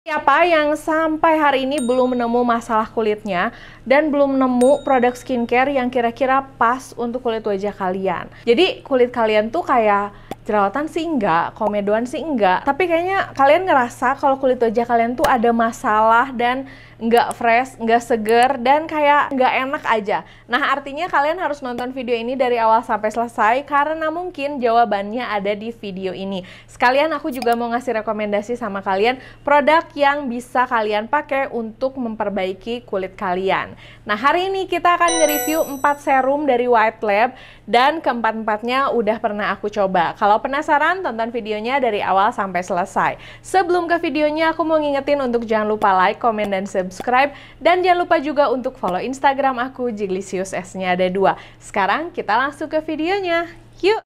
Siapa yang sampai hari ini belum menemu masalah kulitnya dan belum nemu produk skincare yang kira-kira pas untuk kulit wajah kalian. Jadi kulit kalian tuh kayak jerawatan sih enggak, komedoan sih enggak, tapi kayaknya kalian ngerasa kalau kulit wajah kalian tuh ada masalah dan nggak fresh, nggak seger, dan kayak nggak enak aja. Nah, artinya kalian harus nonton video ini dari awal sampai selesai, karena mungkin jawabannya ada di video ini. Sekalian aku juga mau ngasih rekomendasi sama kalian, produk yang bisa kalian pakai untuk memperbaiki kulit kalian. Nah, hari ini kita akan nge-review 4 serum dari White Lab, dan keempat-empatnya udah pernah aku coba. Kalau penasaran, tonton videonya dari awal sampai selesai. Sebelum ke videonya, aku mau ngingetin untuk jangan lupa like, komen, dan subscribe subscribe, dan jangan lupa juga untuk follow Instagram aku, Jiglisius S-nya ada dua. Sekarang kita langsung ke videonya. Yuk!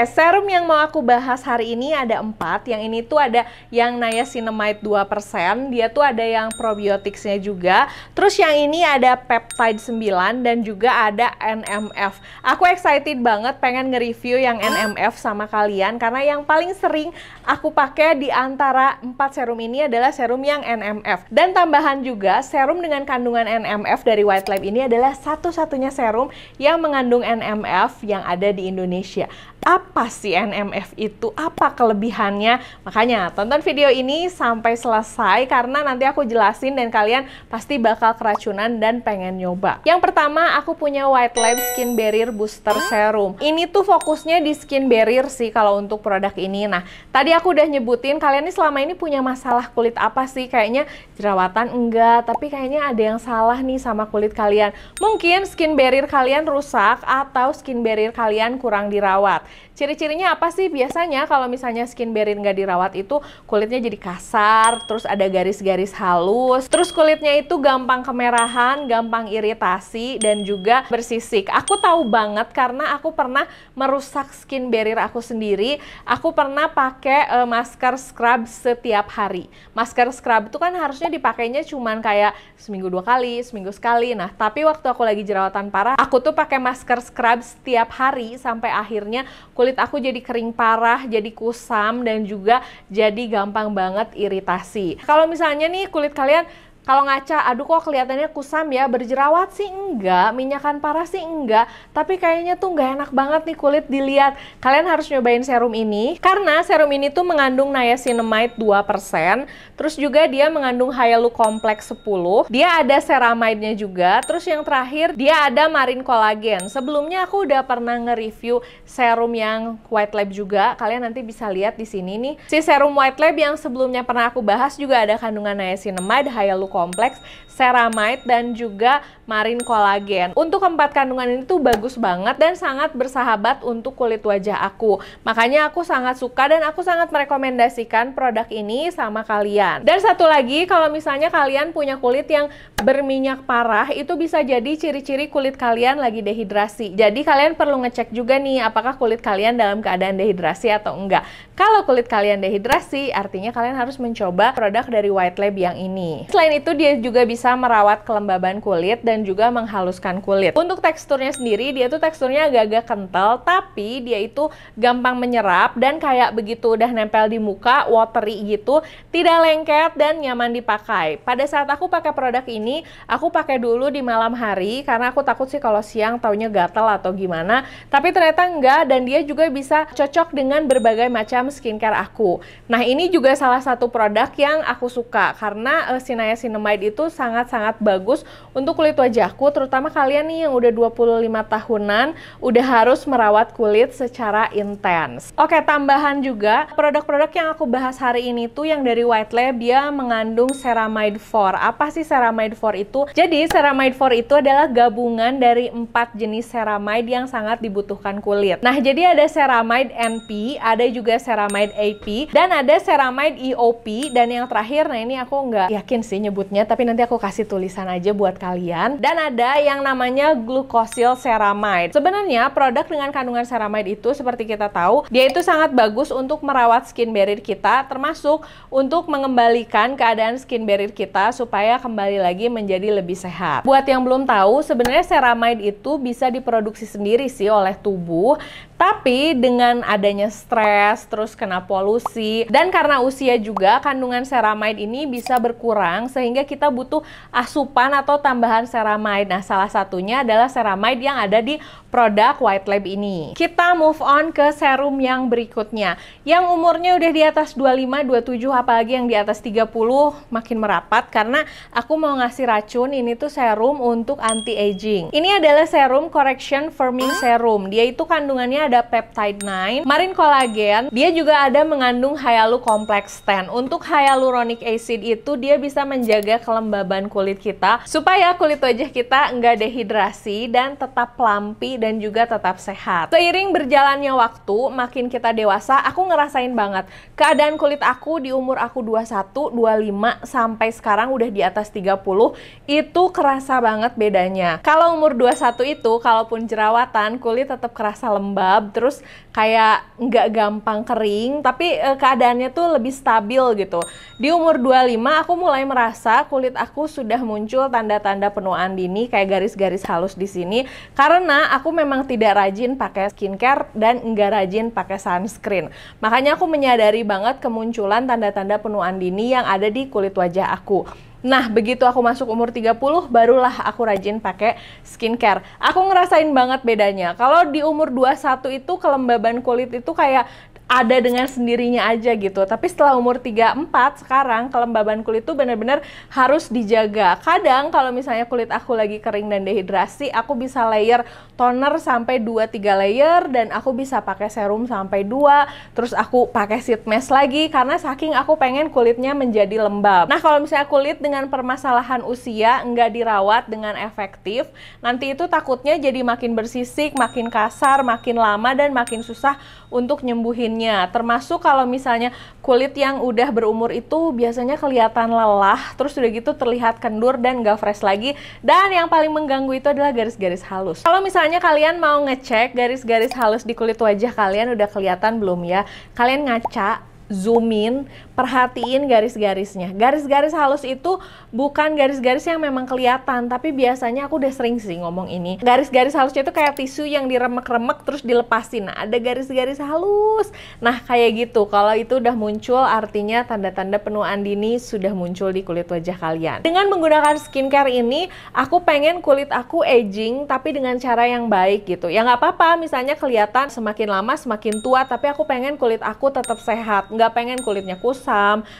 Okay, serum yang mau aku bahas hari ini ada empat. Yang ini tuh ada yang niacinamide 2%, dia tuh ada yang probioticsnya juga. Terus yang ini ada peptide 9 dan juga ada NMF. Aku excited banget pengen nge-review yang NMF sama kalian karena yang paling sering aku pakai di antara empat serum ini adalah serum yang NMF. Dan tambahan juga, serum dengan kandungan NMF dari White Lab ini adalah satu-satunya serum yang mengandung NMF yang ada di Indonesia apa sih NMF itu, apa kelebihannya. Makanya tonton video ini sampai selesai karena nanti aku jelasin dan kalian pasti bakal keracunan dan pengen nyoba. Yang pertama aku punya White Lab Skin Barrier Booster Serum. Ini tuh fokusnya di skin barrier sih kalau untuk produk ini. Nah, tadi aku udah nyebutin kalian nih selama ini punya masalah kulit apa sih? Kayaknya jerawatan enggak, tapi kayaknya ada yang salah nih sama kulit kalian. Mungkin skin barrier kalian rusak atau skin barrier kalian kurang dirawat. Ciri-cirinya apa sih? Biasanya kalau misalnya skin barrier nggak dirawat itu kulitnya jadi kasar, terus ada garis-garis halus, terus kulitnya itu gampang kemerahan, gampang iritasi, dan juga bersisik. Aku tahu banget karena aku pernah merusak skin barrier aku sendiri. Aku pernah pakai uh, masker scrub setiap hari. Masker scrub itu kan harusnya dipakainya cuman kayak seminggu dua kali, seminggu sekali. Nah, tapi waktu aku lagi jerawatan parah, aku tuh pakai masker scrub setiap hari sampai akhirnya kulit aku jadi kering parah, jadi kusam dan juga jadi gampang banget iritasi. Kalau misalnya nih kulit kalian kalau ngaca, aduh kok kelihatannya kusam ya, berjerawat sih enggak, minyakan parah sih enggak, tapi kayaknya tuh nggak enak banget nih kulit dilihat. Kalian harus nyobain serum ini, karena serum ini tuh mengandung niacinamide 2%, terus juga dia mengandung Hyaluronic Complex 10, dia ada ceramide-nya juga, terus yang terakhir dia ada marine collagen. Sebelumnya aku udah pernah nge-review serum yang White Lab juga, kalian nanti bisa lihat di sini nih. Si serum White Lab yang sebelumnya pernah aku bahas juga ada kandungan niacinamide, Hyaluronic kompleks, ceramide, dan juga marine collagen. Untuk keempat kandungan ini tuh bagus banget dan sangat bersahabat untuk kulit wajah aku. Makanya aku sangat suka dan aku sangat merekomendasikan produk ini sama kalian. Dan satu lagi, kalau misalnya kalian punya kulit yang berminyak parah, itu bisa jadi ciri-ciri kulit kalian lagi dehidrasi. Jadi kalian perlu ngecek juga nih, apakah kulit kalian dalam keadaan dehidrasi atau enggak. Kalau kulit kalian dehidrasi, artinya kalian harus mencoba produk dari White Lab yang ini. Selain itu, dia juga bisa merawat kelembaban kulit dan juga menghaluskan kulit. Untuk teksturnya sendiri, dia tuh teksturnya agak-agak kental, tapi dia itu gampang menyerap dan kayak begitu udah nempel di muka, watery gitu, tidak lengket dan nyaman dipakai. Pada saat aku pakai produk ini, aku pakai dulu di malam hari karena aku takut sih kalau siang taunya gatel atau gimana. Tapi ternyata enggak dan dia juga bisa cocok dengan berbagai macam skincare aku. Nah ini juga salah satu produk yang aku suka karena uh, Niacinamide itu sangat-sangat bagus untuk kulit wajahku, terutama kalian nih yang udah 25 tahunan, udah harus merawat kulit secara intens. Oke, tambahan juga, produk-produk yang aku bahas hari ini tuh yang dari White Lab, dia mengandung ceramide 4. Apa sih ceramide 4 itu? Jadi, ceramide 4 itu adalah gabungan dari empat jenis ceramide yang sangat dibutuhkan kulit. Nah, jadi ada ceramide NP, ada juga ceramide AP, dan ada ceramide EOP, dan yang terakhir, nah ini aku nggak yakin sih nyebut nyebutnya, tapi nanti aku kasih tulisan aja buat kalian. Dan ada yang namanya glucosyl ceramide. Sebenarnya produk dengan kandungan ceramide itu seperti kita tahu, dia itu sangat bagus untuk merawat skin barrier kita, termasuk untuk mengembalikan keadaan skin barrier kita supaya kembali lagi menjadi lebih sehat. Buat yang belum tahu, sebenarnya ceramide itu bisa diproduksi sendiri sih oleh tubuh, tapi dengan adanya stres, terus kena polusi, dan karena usia juga kandungan ceramide ini bisa berkurang sehingga kita butuh asupan atau tambahan ceramide. Nah, salah satunya adalah ceramide yang ada di produk White Lab ini. Kita move on ke serum yang berikutnya. Yang umurnya udah di atas 25, 27, apalagi yang di atas 30 makin merapat karena aku mau ngasih racun ini tuh serum untuk anti-aging. Ini adalah serum correction firming serum. Dia itu kandungannya ada peptide 9, marine collagen, dia juga ada mengandung hyalu complex 10. Untuk hyaluronic acid itu dia bisa menjaga kelembaban kulit kita supaya kulit wajah kita enggak dehidrasi dan tetap lampi dan juga tetap sehat. Seiring berjalannya waktu, makin kita dewasa, aku ngerasain banget keadaan kulit aku di umur aku 21, 25 sampai sekarang udah di atas 30 itu kerasa banget bedanya. Kalau umur 21 itu kalaupun jerawatan kulit tetap kerasa lembab terus kayak nggak gampang kering tapi e, keadaannya tuh lebih stabil gitu. Di umur 25 aku mulai merasa kulit aku sudah muncul tanda-tanda penuaan dini kayak garis-garis halus di sini karena aku memang tidak rajin pakai skincare dan nggak rajin pakai sunscreen. Makanya aku menyadari banget kemunculan tanda-tanda penuaan dini yang ada di kulit wajah aku Nah, begitu aku masuk umur 30, barulah aku rajin pakai skincare. Aku ngerasain banget bedanya. Kalau di umur 21 itu kelembaban kulit itu kayak ada dengan sendirinya aja gitu. Tapi setelah umur 34 sekarang kelembaban kulit tuh benar-benar harus dijaga. Kadang kalau misalnya kulit aku lagi kering dan dehidrasi, aku bisa layer toner sampai 2-3 layer dan aku bisa pakai serum sampai 2. Terus aku pakai sheet mask lagi karena saking aku pengen kulitnya menjadi lembab. Nah, kalau misalnya kulit dengan permasalahan usia nggak dirawat dengan efektif, nanti itu takutnya jadi makin bersisik, makin kasar, makin lama dan makin susah untuk nyembuhin Termasuk kalau misalnya kulit yang udah berumur itu biasanya kelihatan lelah, terus udah gitu terlihat kendur dan gak fresh lagi. Dan yang paling mengganggu itu adalah garis-garis halus. Kalau misalnya kalian mau ngecek garis-garis halus di kulit wajah kalian udah kelihatan belum ya? Kalian ngaca zoom in, perhatiin garis-garisnya. Garis-garis halus itu bukan garis-garis yang memang kelihatan, tapi biasanya aku udah sering sih ngomong ini. Garis-garis halusnya itu kayak tisu yang diremek-remek terus dilepasin. Nah, ada garis-garis halus. Nah, kayak gitu. Kalau itu udah muncul artinya tanda-tanda penuaan dini sudah muncul di kulit wajah kalian. Dengan menggunakan skincare ini, aku pengen kulit aku aging tapi dengan cara yang baik gitu. Ya nggak apa-apa, misalnya kelihatan semakin lama semakin tua, tapi aku pengen kulit aku tetap sehat nggak pengen kulitnya kusam,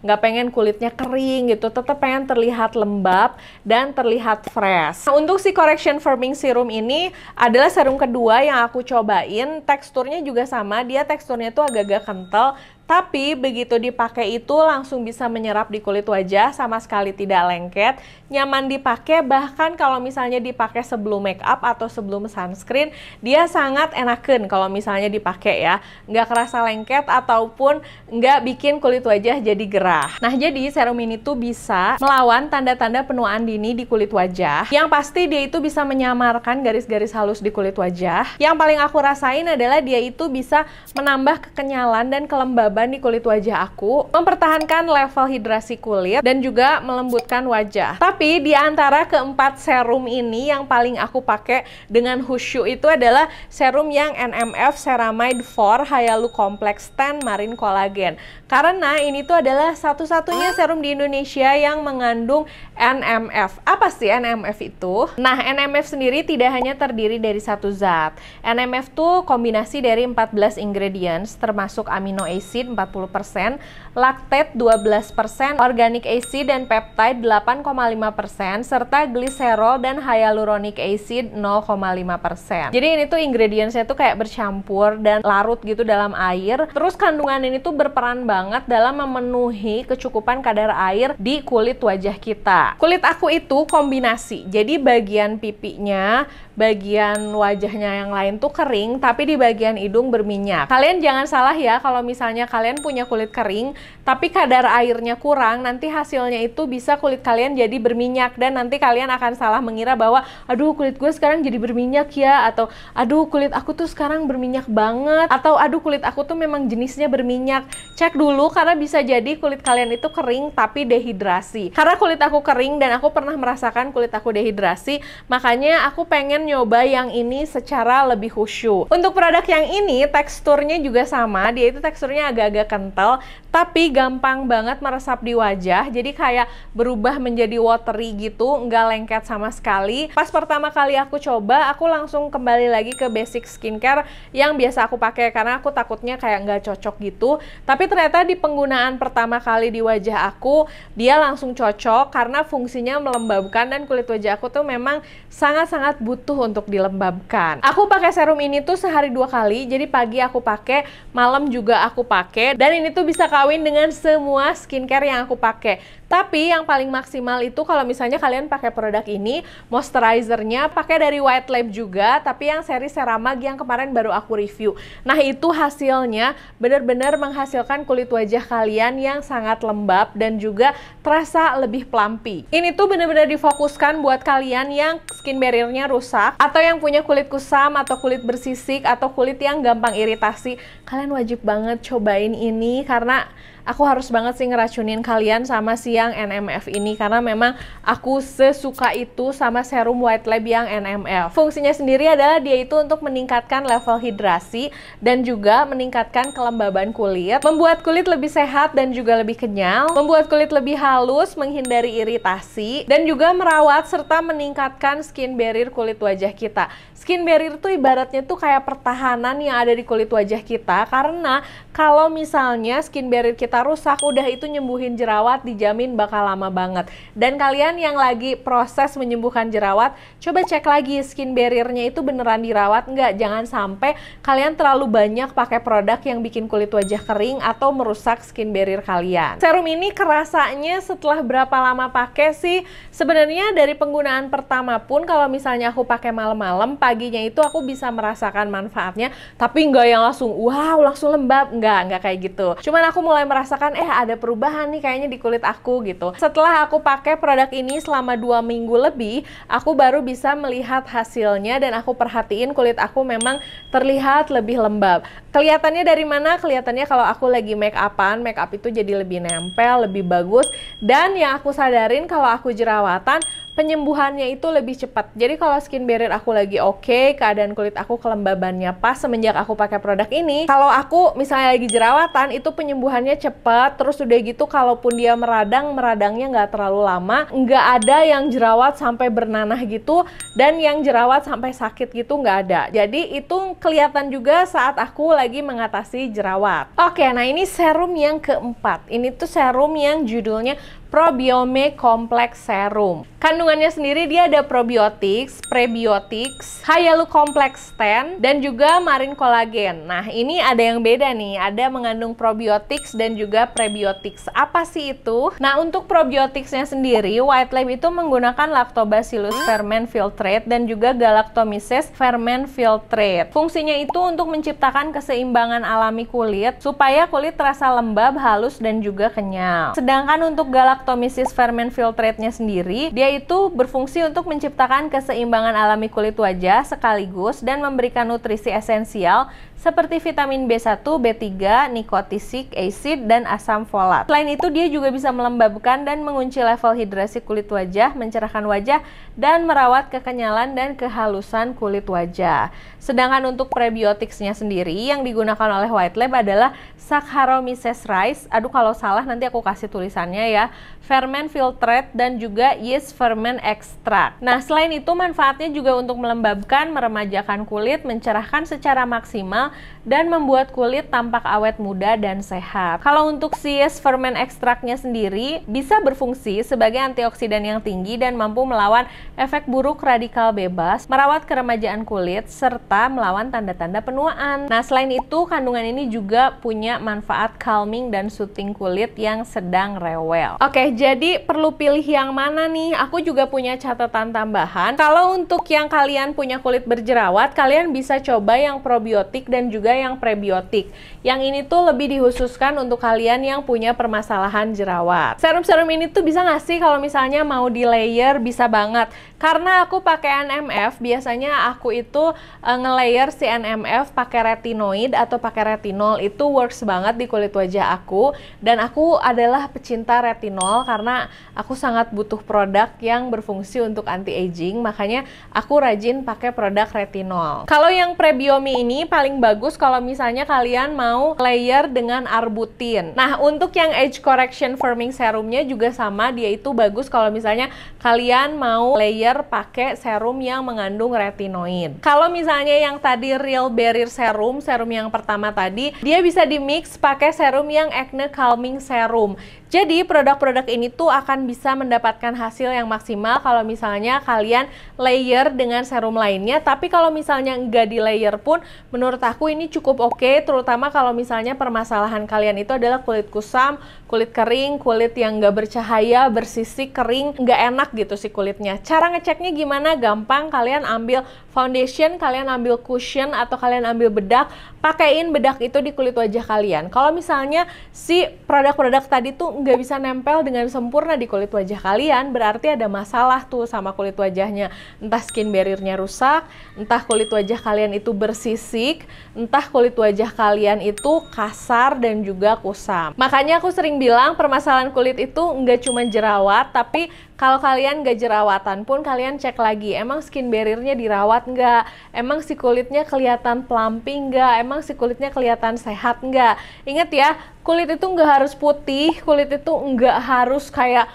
nggak pengen kulitnya kering gitu, tetap pengen terlihat lembab dan terlihat fresh. Nah, untuk si Correction Firming Serum ini adalah serum kedua yang aku cobain, teksturnya juga sama, dia teksturnya tuh agak-agak kental, tapi begitu dipakai itu langsung bisa menyerap di kulit wajah sama sekali tidak lengket, nyaman dipakai bahkan kalau misalnya dipakai sebelum make up atau sebelum sunscreen, dia sangat enakan kalau misalnya dipakai ya. Nggak kerasa lengket ataupun nggak bikin kulit wajah jadi gerah. Nah jadi serum ini tuh bisa melawan tanda-tanda penuaan dini di kulit wajah. Yang pasti dia itu bisa menyamarkan garis-garis halus di kulit wajah. Yang paling aku rasain adalah dia itu bisa menambah kekenyalan dan kelembaban di kulit wajah aku, mempertahankan level hidrasi kulit, dan juga melembutkan wajah. Tapi di antara keempat serum ini yang paling aku pakai dengan Hushu itu adalah serum yang NMF Ceramide 4 Hyalu Complex 10 Marine Collagen. Karena ini tuh adalah satu-satunya serum di Indonesia yang mengandung NMF. Apa sih NMF itu? Nah, NMF sendiri tidak hanya terdiri dari satu zat. NMF tuh kombinasi dari 14 ingredients termasuk amino acid 40%, lactate 12%, organic acid dan peptide 8,5%, serta gliserol dan hyaluronic acid 0,5%. Jadi ini tuh ingredientsnya tuh kayak bercampur dan larut gitu dalam air. Terus kandungan ini tuh berperan banget dalam memenuhi kecukupan kadar air di kulit wajah kita. Kulit aku itu kombinasi, jadi bagian pipinya, bagian wajahnya yang lain tuh kering, tapi di bagian hidung berminyak. Kalian jangan salah ya kalau misalnya kalian punya kulit kering, tapi kadar airnya kurang, nanti hasilnya itu bisa kulit kalian jadi berminyak dan nanti kalian akan salah mengira bahwa aduh kulit gue sekarang jadi berminyak ya atau aduh kulit aku tuh sekarang berminyak banget atau aduh kulit aku tuh memang jenisnya berminyak. Cek dulu karena bisa jadi kulit kalian itu kering tapi dehidrasi. Karena kulit aku kering dan aku pernah merasakan kulit aku dehidrasi, makanya aku pengen nyoba yang ini secara lebih khusyuk. Untuk produk yang ini teksturnya juga sama, dia itu teksturnya agak-agak kental, tapi gampang banget meresap di wajah. Jadi kayak berubah menjadi watery gitu, nggak lengket sama sekali. Pas pertama kali aku coba, aku langsung kembali lagi ke basic skincare yang biasa aku pakai karena aku takutnya kayak nggak cocok gitu. Tapi ternyata di penggunaan pertama kali di wajah aku, dia langsung cocok karena fungsinya melembabkan dan kulit wajah aku tuh memang sangat-sangat butuh untuk dilembabkan. Aku pakai serum ini tuh sehari dua kali, jadi pagi aku pakai, malam juga aku pakai, dan ini tuh bisa kawin dengan semua skincare yang aku pakai. Tapi yang paling maksimal itu kalau misalnya kalian pakai produk ini, moisturizernya pakai dari White Lab juga, tapi yang seri Ceramag yang kemarin baru aku review. Nah itu hasilnya benar-benar menghasilkan kulit wajah kalian yang sangat lembab dan juga terasa lebih plumpy. Ini tuh benar-benar difokuskan buat kalian yang skin barriernya rusak, atau yang punya kulit kusam, atau kulit bersisik, atau kulit yang gampang iritasi. Kalian wajib banget cobain ini karena aku harus banget sih ngeracunin kalian sama si yang NMF ini karena memang aku sesuka itu sama serum White Lab yang NMF. Fungsinya sendiri adalah dia itu untuk meningkatkan level hidrasi dan juga meningkatkan kelembaban kulit, membuat kulit lebih sehat dan juga lebih kenyal, membuat kulit lebih halus, menghindari iritasi, dan juga merawat serta meningkatkan skin barrier kulit wajah kita. Skin barrier tuh ibaratnya tuh kayak pertahanan yang ada di kulit wajah kita karena kalau misalnya skin barrier kita rusak, udah itu nyembuhin jerawat dijamin bakal lama banget. Dan kalian yang lagi proses menyembuhkan jerawat, coba cek lagi skin barriernya itu beneran dirawat nggak? Jangan sampai kalian terlalu banyak pakai produk yang bikin kulit wajah kering atau merusak skin barrier kalian. Serum ini kerasanya setelah berapa lama pakai sih? Sebenarnya dari penggunaan pertama pun kalau misalnya aku pakai malam-malam, paginya itu aku bisa merasakan manfaatnya tapi nggak yang langsung wow langsung lembab nggak nggak kayak gitu cuman aku mulai merasakan eh ada perubahan nih kayaknya di kulit aku gitu. Setelah aku pakai produk ini selama dua minggu lebih aku baru bisa melihat hasilnya dan aku perhatiin kulit aku memang terlihat lebih lembab. Kelihatannya dari mana? Kelihatannya kalau aku lagi make upan make up itu jadi lebih nempel lebih bagus. Dan yang aku sadarin kalau aku jerawatan penyembuhannya itu lebih cepat. Jadi kalau skin barrier aku lagi oke, okay, keadaan kulit aku kelembabannya pas semenjak aku pakai produk ini. Kalau aku misalnya lagi jerawatan, itu penyembuhannya cepat. Terus udah gitu, kalaupun dia meradang, meradangnya nggak terlalu lama. Nggak ada yang jerawat sampai bernanah gitu, dan yang jerawat sampai sakit gitu nggak ada. Jadi itu kelihatan juga saat aku lagi mengatasi jerawat. Oke, nah ini serum yang keempat. Ini tuh serum yang judulnya Probiome Complex Serum. Kandungannya sendiri dia ada probiotics, prebiotics, Hyalu Complex 10, dan juga marin kolagen. Nah, ini ada yang beda nih, ada mengandung probiotics dan juga prebiotics. Apa sih itu? Nah, untuk probioticsnya sendiri, White Lab itu menggunakan Lactobacillus ferment filtrate dan juga Galactomyces ferment filtrate. Fungsinya itu untuk menciptakan keseimbangan alami kulit supaya kulit terasa lembab, halus, dan juga kenyal. Sedangkan untuk Galactomyces Lactomyces ferment filtrate-nya sendiri, dia itu berfungsi untuk menciptakan keseimbangan alami kulit wajah sekaligus dan memberikan nutrisi esensial seperti vitamin B1, B3, nikotisik, acid, dan asam folat. Selain itu, dia juga bisa melembabkan dan mengunci level hidrasi kulit wajah, mencerahkan wajah, dan merawat kekenyalan dan kehalusan kulit wajah. Sedangkan untuk prebioticsnya sendiri, yang digunakan oleh White Lab adalah Saccharomyces rice, aduh kalau salah nanti aku kasih tulisannya ya, ferment filtrate, dan juga yeast ferment extract. Nah, selain itu manfaatnya juga untuk melembabkan, meremajakan kulit, mencerahkan secara maksimal, dan membuat kulit tampak awet muda dan sehat. Kalau untuk CS ferment ekstraknya sendiri bisa berfungsi sebagai antioksidan yang tinggi dan mampu melawan efek buruk radikal bebas, merawat keremajaan kulit, serta melawan tanda-tanda penuaan. Nah, selain itu, kandungan ini juga punya manfaat calming dan soothing kulit yang sedang rewel. Oke, jadi perlu pilih yang mana nih? Aku juga punya catatan tambahan. Kalau untuk yang kalian punya kulit berjerawat, kalian bisa coba yang probiotik dan juga yang prebiotik. Yang ini tuh lebih dikhususkan untuk kalian yang punya permasalahan jerawat. Serum-serum ini tuh bisa nggak sih kalau misalnya mau di layer bisa banget. Karena aku pakai NMF, biasanya aku itu uh, nge-layer si NMF pakai retinoid atau pakai retinol itu works banget di kulit wajah aku dan aku adalah pecinta retinol karena aku sangat butuh produk yang berfungsi untuk anti aging, makanya aku rajin pakai produk retinol. Kalau yang prebiomi ini paling bagus kalau misalnya kalian mau layer dengan arbutin. Nah, untuk yang age correction firming serumnya juga sama, dia itu bagus kalau misalnya kalian mau layer pakai serum yang mengandung retinoid. Kalau misalnya yang tadi real barrier serum, serum yang pertama tadi, dia bisa di mix pakai serum yang acne calming serum. Jadi produk-produk ini tuh akan bisa mendapatkan hasil yang maksimal kalau misalnya kalian layer dengan serum lainnya. Tapi kalau misalnya nggak di layer pun, menurut aku ini cukup oke. Okay, terutama kalau misalnya permasalahan kalian itu adalah kulit kusam, kulit kering, kulit yang nggak bercahaya, bersisik, kering, nggak enak gitu sih kulitnya. Cara ngeceknya gimana? Gampang, kalian ambil foundation, kalian ambil cushion atau kalian ambil bedak, pakaiin bedak itu di kulit wajah kalian. Kalau misalnya si produk-produk tadi tuh nggak bisa nempel dengan sempurna di kulit wajah kalian, berarti ada masalah tuh sama kulit wajahnya. Entah skin barriernya rusak, entah kulit wajah kalian itu bersisik, entah kulit wajah kalian itu kasar dan juga kusam. Makanya aku sering bilang permasalahan kulit itu nggak cuma jerawat, tapi kalau kalian nggak jerawatan pun kalian cek lagi, emang skin barriernya dirawat nggak? Emang si kulitnya kelihatan plumping nggak? Emang si kulitnya kelihatan sehat nggak? Ingat ya, kulit itu nggak harus putih, kulit itu nggak harus kayak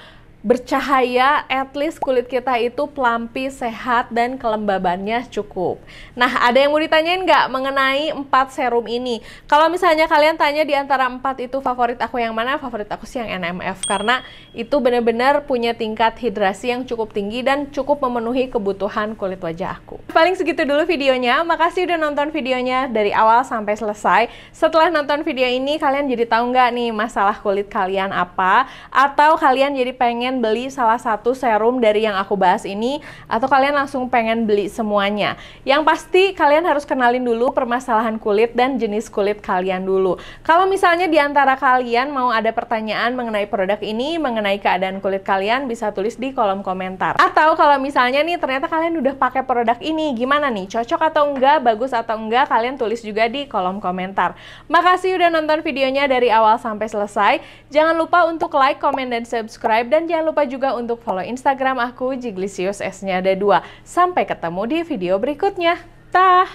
bercahaya, at least kulit kita itu pelampi, sehat, dan kelembabannya cukup. Nah, ada yang mau ditanyain nggak mengenai empat serum ini? Kalau misalnya kalian tanya di antara empat itu favorit aku yang mana? Favorit aku sih yang NMF, karena itu benar-benar punya tingkat hidrasi yang cukup tinggi dan cukup memenuhi kebutuhan kulit wajah aku. Paling segitu dulu videonya, makasih udah nonton videonya dari awal sampai selesai. Setelah nonton video ini, kalian jadi tahu nggak nih masalah kulit kalian apa? Atau kalian jadi pengen beli salah satu serum dari yang aku bahas ini atau kalian langsung pengen beli semuanya. Yang pasti kalian harus kenalin dulu permasalahan kulit dan jenis kulit kalian dulu. Kalau misalnya di antara kalian mau ada pertanyaan mengenai produk ini, mengenai keadaan kulit kalian bisa tulis di kolom komentar. Atau kalau misalnya nih ternyata kalian udah pakai produk ini, gimana nih? Cocok atau enggak? Bagus atau enggak? Kalian tulis juga di kolom komentar. Makasih udah nonton videonya dari awal sampai selesai. Jangan lupa untuk like, comment, dan subscribe dan jangan lupa juga untuk follow Instagram aku Jiglisius S-nya ada dua. Sampai ketemu di video berikutnya. Tah!